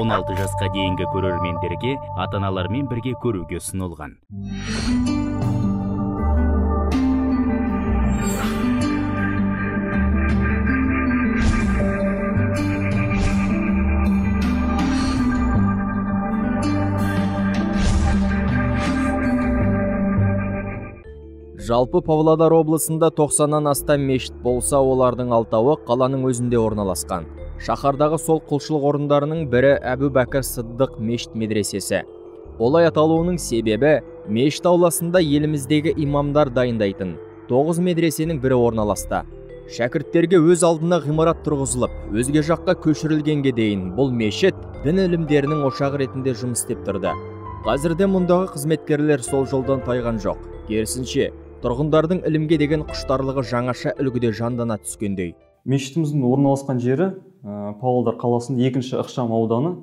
он алты жасқа дейінгі көрермендерге ата аналармен бірге көруге ұсынылған. Жалпы павлодар облысында 90-нан астам мешіт болса олардың алтауы қаланың өзінде орналасқан. Шаһардағы сол құлшылық орындарының бірі әбу бәкір сыддық мешіт медресесі. Олай аталуының себебі мешіт ауласында еліміздегі имамдар дайындайтын тоғыз медресенің бірі орналасты. Шәкірттерге өз алдына ғимарат тұрғызылып өзге жаққа көшірілгенге дейін бұл мешіт дін ілімдерінің ошағы ретінде жұмыс істеп тұрды. Қазірде мұндағы қызметкерлер сол жолдан тайған жоқ. Керісінше тұрғындардың ілімге деген құштарлығы жаңаша үлгіде жандана түскендей. Мешітіміздің орналасқан жері ә, павлодар қаласының екінші ықшам ауданы.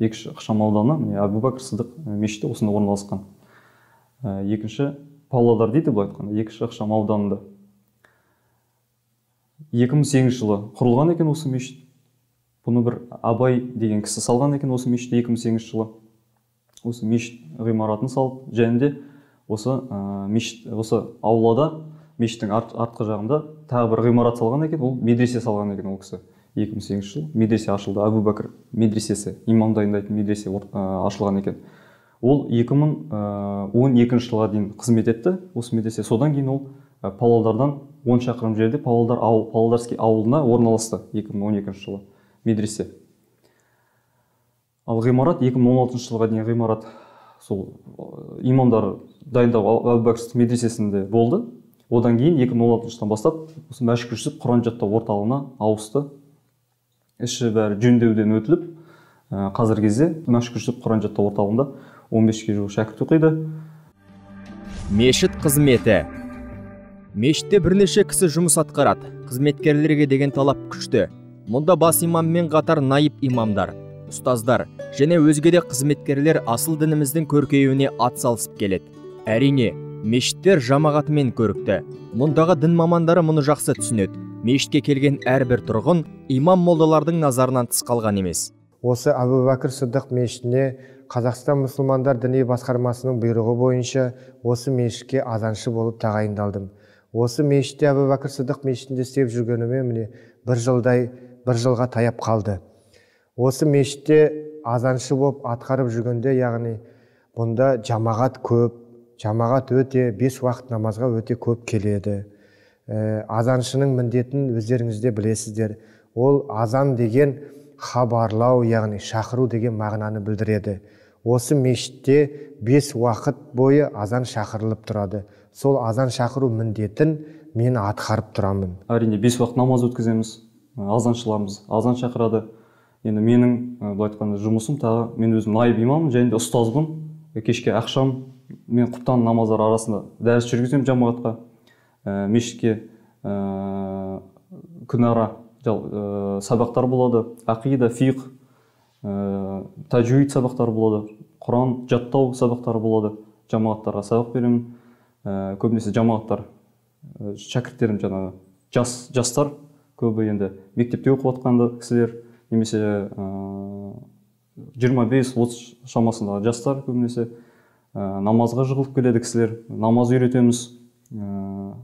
Екінші ықшам ауданы міне әбу бәкір сыдық мешіті осында орналасқан. Ә, екінші павлодар дейді былай айтқанда екінші ықшам ауданында. 2008 жылы құрылған екен осы мешіт. Бұны бір абай деген кісі салған екен осы мешітті 2008 жылы. Осы мешіт ғимаратын салып және де осы ә, мешіт осы аулада мешіттің арт, артқы жағында тағы бір ғимарат салған екен. Ол медресе салған екен ол кісі. 2008 жыл медресе ашылды. Әбу бәкір медресесі имам дайындайтын медресе ашылған екен. Ол 2012 жылға дейін қызмет етті. Осы медресе. Содан кейін ол павлодардан 10 шақырым жерде павлодар павлодарский ауылына орналасты 2012 жылы медресе. Ал ғимарат 2016 жылға дейін ғимарат сол имамдар дайындау әбу медресесінде болды. Одан кейін 2016 жылдан бастап осы мәшік жүсіп құран жаттау орталығына ауысты. Іші бәрі жөндеуден өтіліп ә, қазіргі кезде мәшік жүсіп құран жаттау орталығында 15-ге жуық шәкірт оқиды. Мешіт қызметі. Мешітте бірнеше кісі жұмыс атқарады. Қызметкерлерге деген талап күшті. Мұнда бас имаммен қатар наиб имамдар ұстаздар және өзге де қызметкерлер асыл дініміздің көркеюіне атсалысып келеді. Әрине мешіттер жамағатымен көрікті. Мұндағы дін мамандары мұны жақсы түсінеді. Мешітке келген әрбір тұрғын имам молдалардың назарынан тыс қалған емес. Осы әбу бәкір сыдық мешітіне қазақстан мұсылмандар діни басқармасының бұйрығы бойынша осы мешітке азаншы болып тағайындалдым. Осы мешітте әбу бәкір сыдық мешітінде істеп жүргеніме міне бір жылдай бір жылға таяп қалды. Осы мешітте азаншы болып атқарып жүргенде яғни бұнда жамағат көп жамағат өте бес уақыт намазға өте көп келеді. Ә, азаншының міндетін өздеріңіз де білесіздер. Ол азан деген хабарлау яғни шақыру деген мағынаны білдіреді. Осы мешітте бес уақыт бойы азан шақырылып тұрады. Сол азан шақыру міндетін мен атқарып тұрамын. Әрине бес уақыт намаз өткіземіз азаншыларымыз азан шақырады. Енді менің былай айтқанда жұмысым тағы мен өзім найып имаммын және де ұстазбын. Кешке ақшам мен құптан намаздар арасында дәріс жүргіземін жамағатқа. Ә, мешітке ә, күнара ә, сабақтар болады ақида фиқ ә, тәжуид сабақтары болады құран жаттау сабақтары болады жамағаттарға сабақ беремін. Ә, көбінесе жамағаттар ә, шәкірттерім жаңағы жас жастар көбі енді мектепте оқып жатқан кісілер немесе жиырма бес отыз шамасындағы жастар көбінесе ә, намазға жығылып келеді кісілер намаз үйретеміз. Ә,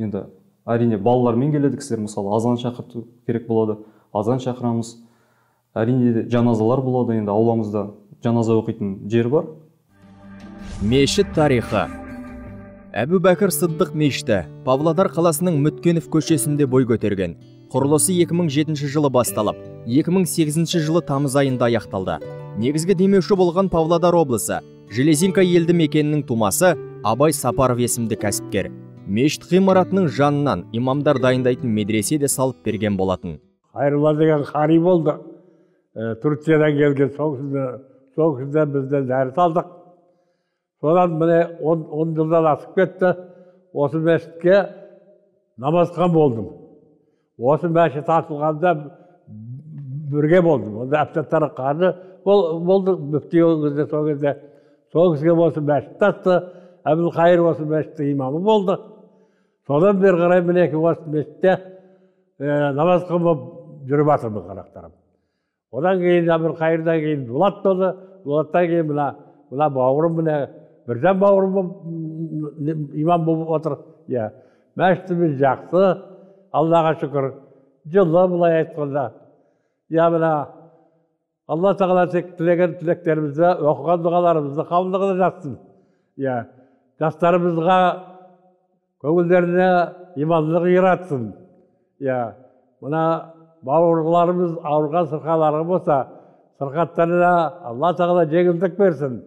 енді әрине балалармен келеді кісілер мысалы азан шақырту керек болады азан шақырамыз. Әрине жаназалар болады енді ауламызда жаназа оқитын жер бар. Мешіт тарихы. Әбу бәкір сыддық мешіті павлодар қаласының мүткенов көшесінде бой көтерген. Құрылысы 2007 жылы басталып 2008 жылы тамыз айында аяқталды. Негізгі демеуші болған павлодар облысы железинка елді мекенінің тумасы абай сапаров есімді кәсіпкер. Мешіт ғимаратының жанынан имамдар дайындайтын медресе де салып берген болатын. Хайрулла деген қари болды. Ә, келген сол сол кезде біз дәріс алдық. Содан міне он жылдан асып кетті. Осы мешітке намазхан болдым. Осы мәшіт ашылғанда бірге болдым. Онда әбсаттар қажы болды. Мүфти ол кезде сол кезде сол кісіге осы мәшітті ашты әбілқайыр осы мәшіттің имамы болды. Содан бері қарай мінекей осы мешітте ә, намаз қылып жүріп жатырмын қарақтарым. Одан кейін әбілқайырдан кейін дулат болды. Дулаттан кейін мына мына бауырым міне біржан бауырым имам болып отыр. Иә мәшітіміз жақсы. Аллаға шүкір. Жылы былай айтқанда иә мына алла тағала тек тілеген тілектерімізді оқыған дұғаларымызды қабылдығына жатсын иә жастарымызға көңілдеріне имандылық ұйыратсын иә мына бауырларымыз ауырған сырқалары болса сырқаттарына алла тағала жеңілдік берсін.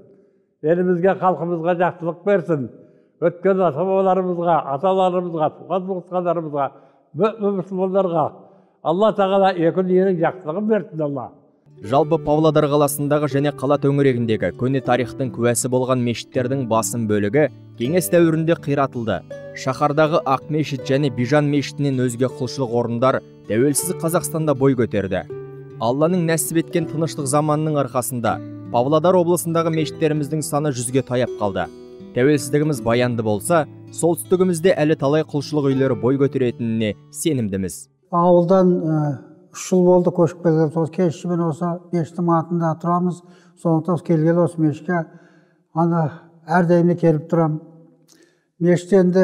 Елімізге халқымызға жақсылық берсін. Өткен ата бабаларымызға аталарымызға туған туысқандарымызға мүмін мұсылмандарға алла тағала екі дүниенің жақсылығын берсін алла. Жалпы павлодар қаласындағы және қала төңірегіндегі көне тарихтың куәсі болған мешіттердің басым бөлігі кеңес дәуірінде қиратылды. Шаһардағы ақ мешіт және бижан мешітінен өзге құлшылық орындар тәуелсіз қазақстанда бой көтерді. Алланың нәсіп еткен тыныштық заманының арқасында павлодар облысындағы мешіттеріміздің саны жүзге таяп қалды. Тәуелсіздігіміз баянды болса солтүстігімізде әлі талай құлшылық үйлері бой көтеретініне сенімдіміз. Ауылдан үш жыл болды көшіп келгелі сол кешімен осы мешіттің маңында тұрамыз сондықтан келгелі осы мешітке ана әрдайым келіп тұрамын мешіт енді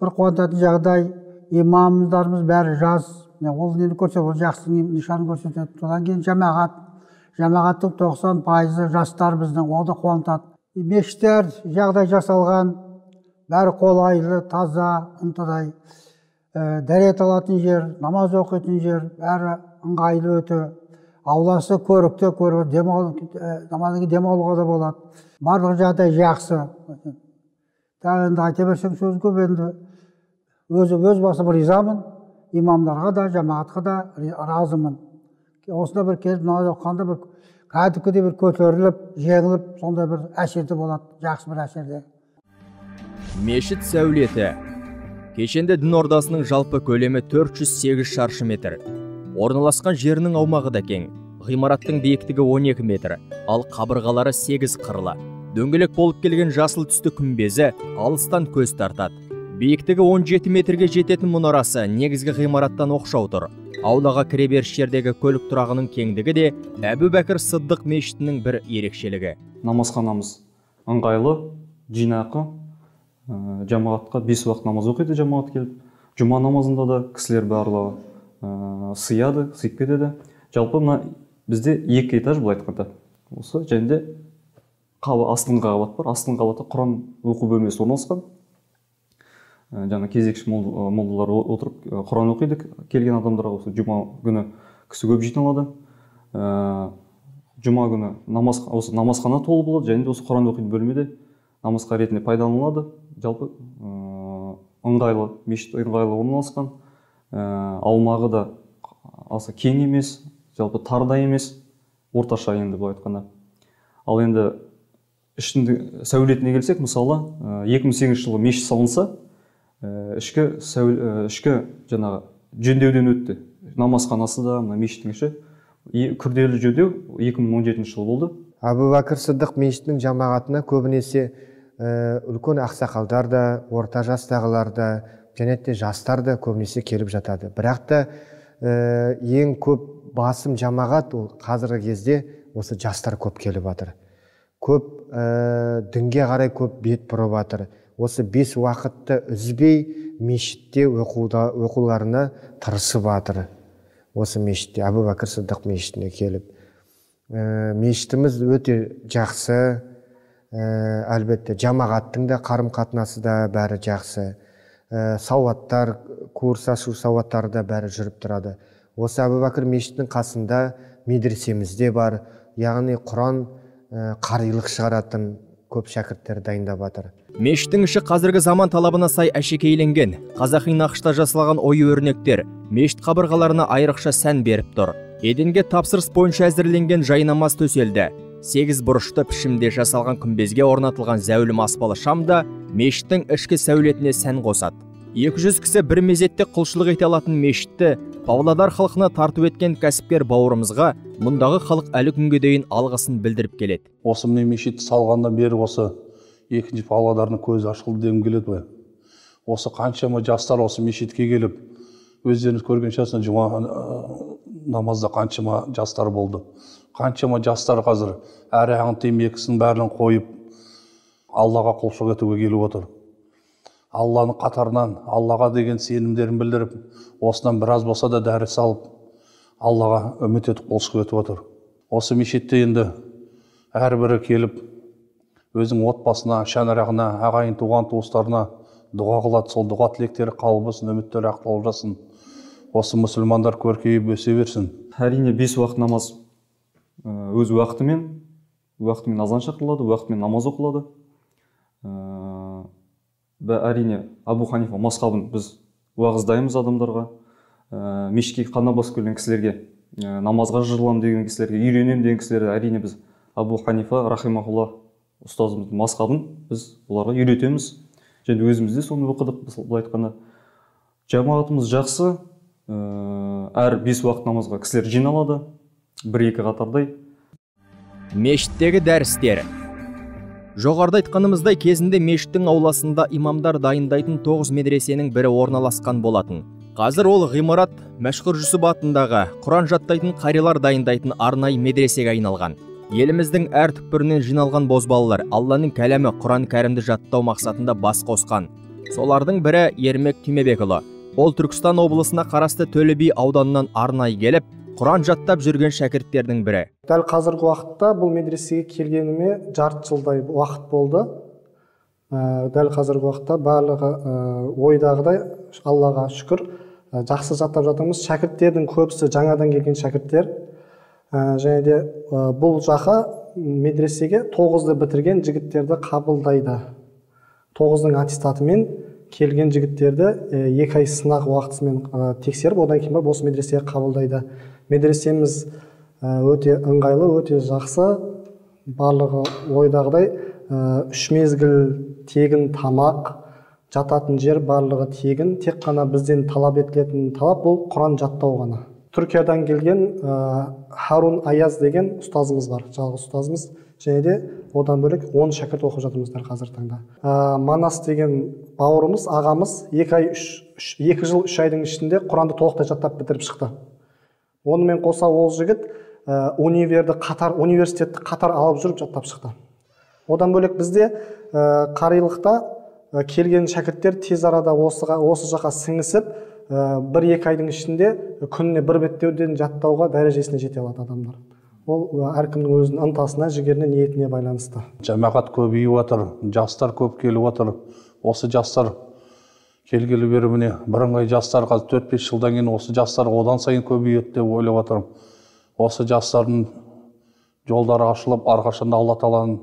бір қуантатын жағдай имамдарымыз бәрі жас ол нені көрсетеді ол жақсы нышанын көрсетеді содан кейін жамағат жамағаттың тоқсан пайызы жастар біздің ол да қуантады мешіттер жағдай жасалған бәрі қолайлы таза ынтыдай ә, дәрет алатын жер намаз оқитын жер бәрі ыңғайлы өте. Ауласы көрікті көріп демал кейін демалуға да болады. Барлық жағдай жақсы. Тағы енді айта берсем сөз көп енді. Өзі өз басым ризамын. Имамдарға да жамағатқа да разымын. Осында бір келіп намаз оқығанда бір кәдімгідей бір көтеріліп жеңіліп сондай бір әсерде болады. Жақсы бір әсерде. Мешіт сәулеті. Кешенді дін ордасының жалпы көлемі 408 шаршы метр. Орналасқан жерінің аумағы да кең ғимараттың биіктігі 12 метр ал қабырғалары 8 қырлы. Дөңгелек болып келген жасыл түсті күмбезі алыстан көз тартады. Биіктігі 17 метрге жететін мұнарасы негізгі ғимараттан оқшау тұр. Аулаға кіреберіс жердегі көлік тұрағының кеңдігі де әбу бәкір сыддық мешітінің бір ерекшелігі. Намазханамыз ыңғайлы жинақы ә, жамағатқа бес уақыт намаз оқиды жамағат келіп. Жұма намазында да кісілер барлығы ә, сыяды сыйып кетеді. Жалпы мына бізде екі этаж былай айтқанда. Осы және де қабы астыңғы қабат бар. Астыңғы қабатта құран оқу бөлмесі орналасқан. Ә, жаңа кезекші молдалар отырып құран оқиды. Келген адамдарға осы жұма күні кісі көп жиналады. Ә, жұма күні намаз осы намазхана толы болады. Және де осы құран оқитын бөлмеде намазға ретінде пайдаланылады. Жалпы ыңғайлы мешіт ыңғайлы орналасқан. Аумағы да аса кең емес жалпы тар да емес орташа енді былай айтқанда. Ал енді ішінде сәулетіне келсек мысалы 2008 жылы мешіт салынса ішкі сәул, ішкі жаңағы жөндеуден өтті. Намазханасы да мына мешіттің іші. Күрделі жөндеу 2017 жылы болды. Әбу бәкір сыдық мешітінің жамағатына көбінесе үлкен ақсақалдар да орта жастағылар да және де жастар да көбінесе келіп жатады. Бірақ та э, ең көп басым жамағат ол қазіргі кезде осы жастар көп келіп жатыр. Көп ә, дінге қарай көп бет бұрып жатыр. Осы бес уақытты үзбей мешітте оқуда, оқуларына тырысып жатыр. Осы мешітте әбу бәкір сыдық мешітіне келіп. Ә, мешітіміз өте жақсы. ә, әлбетте жамағаттың да қарым қатынасы да бәрі жақсы. Ә, сауаттар курс ашу сауаттары да бәрі жүріп тұрады. Осы әбу бәкір мешітінің қасында медресеміз де бар. Яғни құран ә, қарилық шығаратын көп шәкірттер дайындап жатыр мешіттің іші қазіргі заман талабына сай әшекейленген. Қазақи нақышта жасалған ою өрнектер мешіт қабырғаларына айрықша сән беріп тұр. Еденге тапсырыс бойынша әзірленген жайнамаз төселді. Сегіз бұрышты пішімде жасалған күмбезге орнатылған зәулім аспалы шам да мешіттің ішкі сәулетіне сән қосады. 200 кісі бір мезетте құлшылық ете алатын мешітті павлодар халқына тарту еткен кәсіпкер бауырымызға мұндағы халық әлі күнге дейін алғысын білдіріп келеді. Осы міне мешітті салғаннан бері осы екінші павлодардың көзі ашылды дегім келеді ғой. Осы қаншама жастар осы мешітке келіп өздеріңіз көрген шығарсыздар жұма намазда қаншама жастар болды. Қаншама жастар қазір әр аяғын темекісін бәрін қойып аллаға құлшылық етуге келіп отыр. Алланың қатарынан аллаға деген сенімдерін білдіріп осыдан біраз болса да дәріс алып аллаға үміт етіп құлшылық етіп отыр. Осы мешітте енді әрбірі келіп өзінің отбасына шаңырағына ағайын туған туыстарына дұға қылады. Сол дұға тілектері қабыл болсын үміттері ақталып жатсын. Осы мұсылмандар көркейіп өсе берсін. Әрине бес уақыт намаз өз уақытымен уақытымен азан шақырылады уақытымен намаз оқылады. Ә, әрине абу ханифа мазхабын біз уағыздаймыз адамдарға. Ә, мешітке қана басып келген кісілерге ә, намазға жырыламын деген кісілерге үйренемін деген кісілерге әрине біз абу ханифа рахимахулла ұстазымыздың мазхабын біз оларға үйретеміз. Және өзіміз де соны оқыдық былай айтқанда. Жамағатымыз жақсы. Ә, әр бес уақыт намазға кісілер жиналады. Бір екі қатардай. Мешіттегі дәрістер жоғарыда айтқанымыздай кезінде мешіттің ауласында имамдар дайындайтын тоғыз медресенің бірі орналасқан болатын. Қазір ол ғимарат мәшһүр жүсіп атындағы құран жаттайтын қарилар дайындайтын арнайы медресеге айналған. Еліміздің әр түкпірінен жиналған бозбалалар алланың кәләмі құран кәрімді жаттау мақсатында бас қосқан. Солардың бірі ермек түймебекұлы. Ол түркістан облысына қарасты төле би ауданынан арнайы келіп құран жаттап жүрген шәкірттердің бірі. Дәл қазіргі уақытта бұл медресеге келгеніме жарты жылдай уақыт болды. Ә, дәл қазіргі уақытта барлығы ә, ойдағыдай аллаға шүкір. Ә, жақсы жаттап жатырмыз. Шәкірттердің көбісі жаңадан келген шәкірттер. Ә, және де ә, бұл жаққа медресеге тоғызды бітірген жігіттерді қабылдайды. Тоғыздың аттестатымен келген жігіттерді екі ай сынақ уақытысымен ә, тексеріп одан кейін барып осы медресеге қабылдайды. Медресеміз ә, өте ыңғайлы өте жақсы. Барлығы ойдағыдай ә, үш мезгіл тегін тамақ жататын жер барлығы тегін. Тек қана бізден талап етілетін талап бұл құран жаттау ғана. Түркиядан келген ә, харун аяз деген ұстазымыз бар жалғыз ұстазымыз. Және де одан бөлек он шәкірт оқып жатырмыз дәл қазіргі таңда. Ә, манас деген бауырымыз ағамыз екі ай үш, үш екі жыл үш айдың ішінде құранды толықтай жаттап бітіріп шықты. Онымен қоса ол жігіт ә, универді қатар университетті қатар алып жүріп жаттап шықты. Одан бөлек бізде ә, қарилықта ә, келген шәкірттер тез арада осыға, осы жаққа сіңісіп ә, бір екі айдың ішінде күніне бір беттеуден жаттауға дәрежесіне жете алады адамдар. Ол әркімнің өзінің ынтасына жігеріне ниетіне байланысты. Жамағат көбейіп жатыр жастар көп келіп жатыр осы жастар келгелі бері міне бірыңғай жастар қазір төрт бес жылдан кейін осы жастар одан сайын көбейеді деп ойлап жатырмын осы жастардың жолдары ашылып әрқашанда алла тағаланың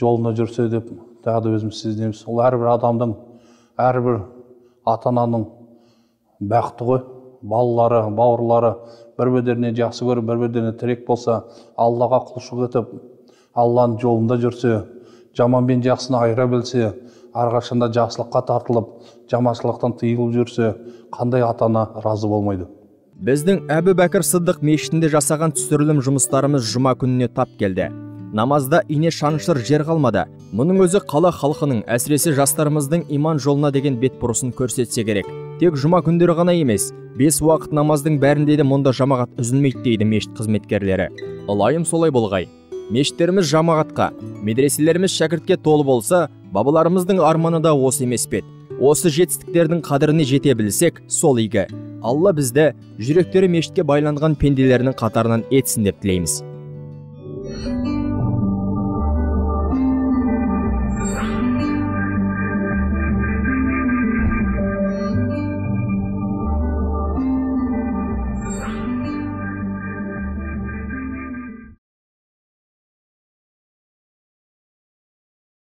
жолында жүрсе деп тағы да өзіміз сезінеміз. Ол әрбір адамның әрбір ата ананың бақыты ғой. Балалары бауырлары бір біріне жақсы көріп бір біріне тірек болса аллаға құлшылық етіп алланың жолында жүрсе жаман мен жақсыны айыра білсе әрқашанда жақсылыққа тартылып жаманшылықтан тыйылып жүрсе қандай ата ана разы болмайды? Біздің әбу бәкір сыдық мешітінде жасаған түсірілім жұмыстарымыз жұма күніне тап келді. Намазда ине шаншыр жер қалмады. Мұның өзі қала халқының әсіресе жастарымыздың иман жолына деген бетбұрысын көрсетсе керек. Тек жұма күндері ғана емес бес уақыт намаздың бәрінде де мұнда жамағат үзілмейді дейді мешіт қызметкерлері. Ылайым солай болғай. Мешіттеріміз жамағатқа медреселеріміз шәкіртке толы болса бабаларымыздың арманы да осы емес пе осы жетістіктердің қадіріне жете білсек сол игі. Алла бізді жүректері мешітке байланған пенделерінің қатарынан етсін деп тілейміз.